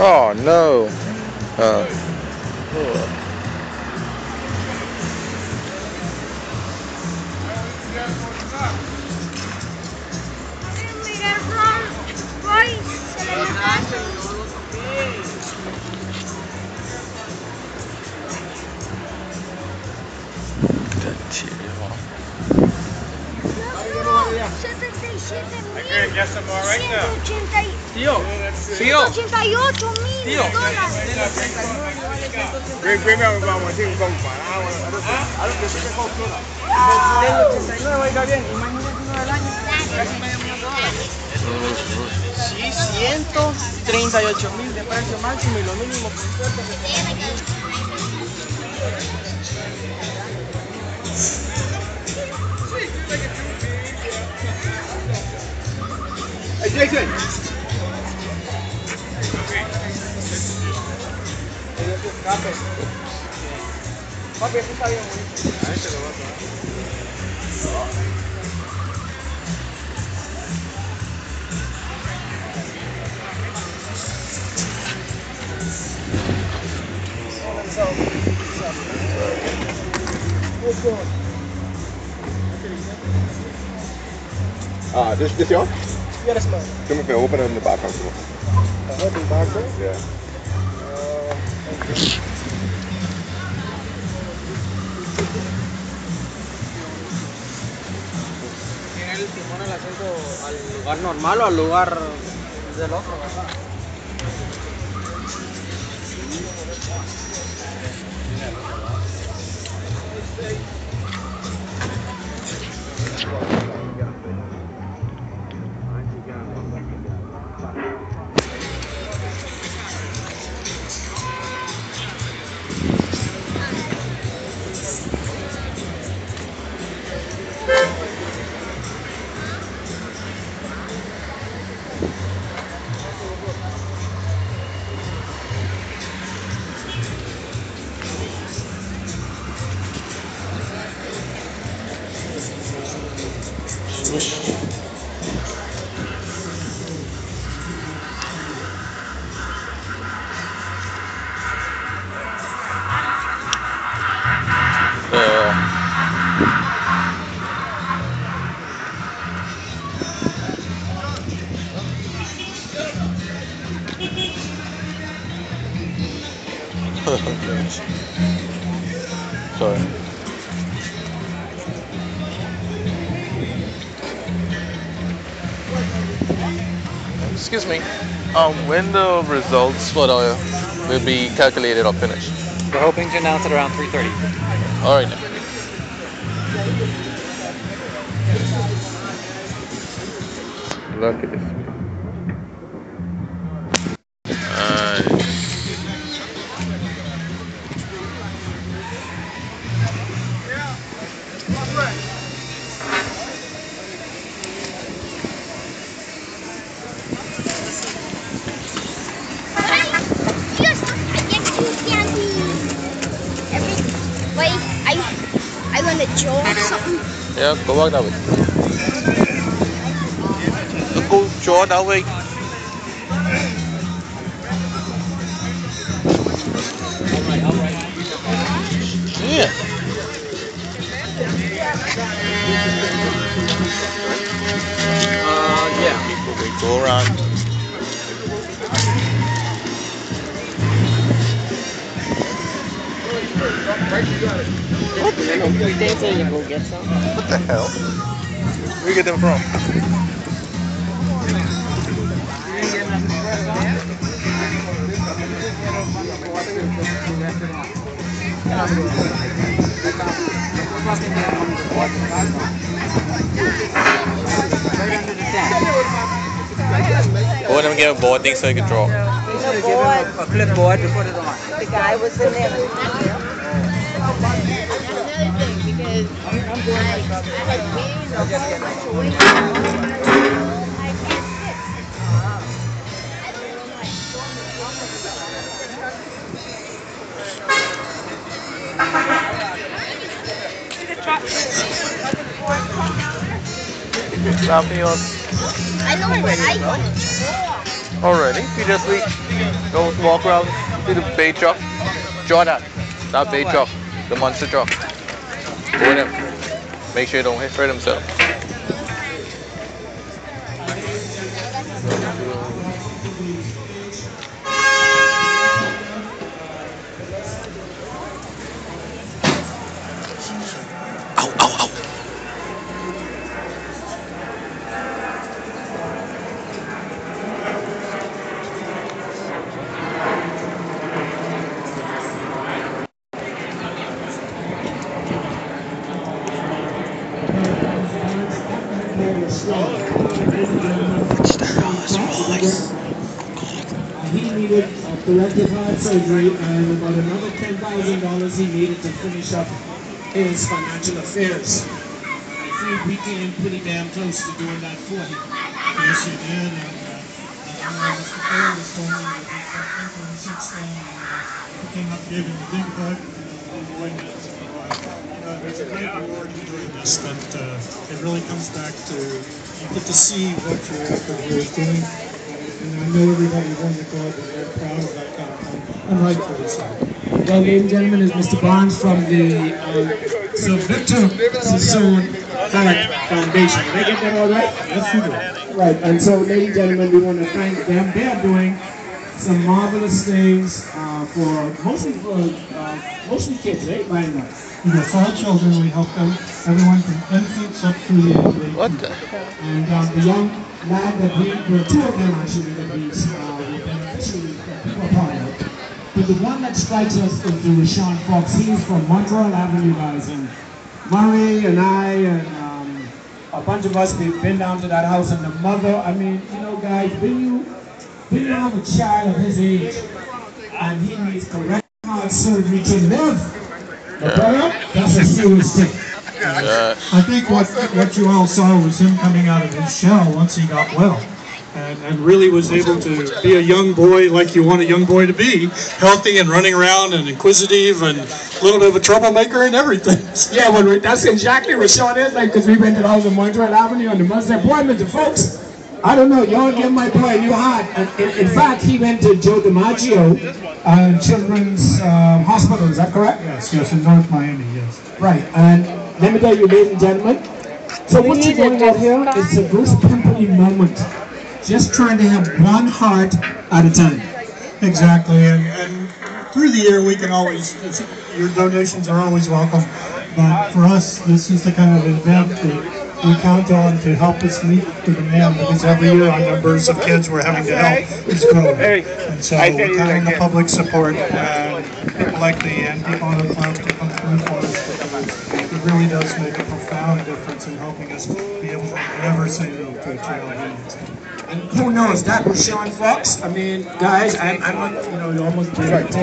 Oh no. Uh, Mira, Ron, voy, se le me pasa. Okay, get some more right now. Tío, tío. mil dólares. Qué vamos a decir, comparado. Ah, a lo que se me calcula. Del 89, oiga bien, imagínate uno del año. Casi medio millón de dólares. Sí, 138 mil de precio máximo y lo mínimo que Hey, Jason. Escape. Papi, eso está bien bonito. Uh, this, this yours? Yeah, that's mine. Come here, open it in the back. Come on. Uh, open barcode. Yeah. Uh, thank you. ¿Tiene acento al lugar normal o al lugar del otro, verdad? Uh, Excuse me. Um, when the results for the will be calculated or finished? We're hoping to announce it around 3:30. All right. Then. Look at this. To draw something. Yeah, go back that way. Go draw that way. Yeah. Uh, yeah. We go around. You think so? You go get some? What the hell? Where you get them from? Both of them get a board thing so you can draw. A clipboard to put it on. The guy was in there. Rápidos. I know what I want to draw. Already? You just leave, go walk around, see the bait truck. Draw that. That bait truck. The monster truck. Make sure he don't hurt himself. Needed uh, corrective heart surgery and about another ten thousand dollars he needed to finish up his financial affairs. I think we came pretty damn close to doing that for him. Yes, you did, and, uh, uh, Mr. Cole was told me that he's got income and, uh, came up, gave him a big hug, and he went it. So, uh, you know, there's a great reward in doing this, that, uh, it really comes back to, you get to see what your effort is doing, and I know everybody on the club is very proud of that kind of thing, and rightfully so. Well, ladies and gentlemen, is Mr. Barnes from the uh, Sir Victor Sassoon Heart Foundation. Did I get that all right? Yes, you do. Right, and so, ladies and gentlemen, we want to thank them. They are doing some marvelous things uh, for mostly for uh, mostly kids, right? By and large. Yes, all children, we help them, everyone from infants up through the age of 18. What the? And um, the young lad that we, well, two of them actually that we, uh, we beneficially that part of. But the one that strikes us is the Rashawn Fox. He's from Montreal Avenue, guys. And Murray and I and um, a bunch of us, we've been down to that house. And the mother, I mean, you know, guys, when you, when you have a child of his age and he needs correct heart surgery to live, my brother, that's a serious thing. Uh, I think what, what you all saw was him coming out of his shell once he got well. And, and really was able to be a young boy like you want a young boy to be, healthy and running around and inquisitive and a little bit of a troublemaker and everything. Yeah, well, that's exactly what Sean is like, because we rented out the Montreal Avenue on the Mustang. Boy, Mr. Folks, I don't know, y'all give my boy a new heart. And in, in fact, he went to Joe DiMaggio uh, Children's um, Hospital, is that correct? Yes, yes, in North Miami, yes. Right, and let me tell you, ladies and gentlemen, so what you're doing out here is a Bruce Pimply moment. Just trying to have one heart at a time. Exactly, and, and through the year, we can always, your donations are always welcome. But for us, this is the kind of event that we count on to help us meet the demand, because every year our numbers of kids we're having to help is growing. And so we count on the public support, and people like the, and people on the club to really does make a profound difference in helping us be able to never say no to a child who needs. And who knows, that was Sean Fox. I mean, guys, I'm, I'm not, you know, you almost get it.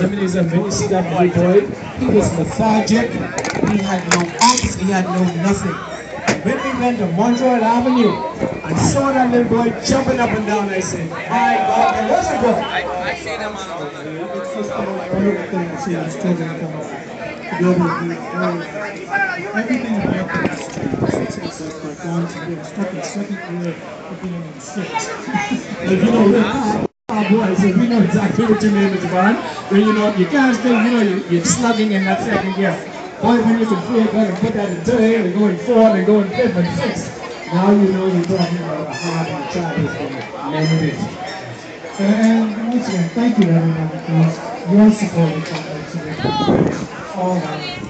Feminism, when you see that boy boy, he was lethargic, he had no umph, he had no nothing. When we went to Montreal Avenue and saw that little boy jumping up and down, I said, my God, there was a boy. It's just the most wonderful thing to see these children come up. To be able to do very, everything about changed. It's, it's like going to be stuck in second year of being in sixth. Like, you know, ah, boy, said, we know exactly what your name is, Vaughn. When you know, you can't stay, you know, you're, you're slugging in that second gear. Boy, when you can play it, and put that in third, and go in fourth, and go in fifth, and sixth. Now you know you're talking about a hard and child is going to. And, once again, thank you everyone because your support is something to all our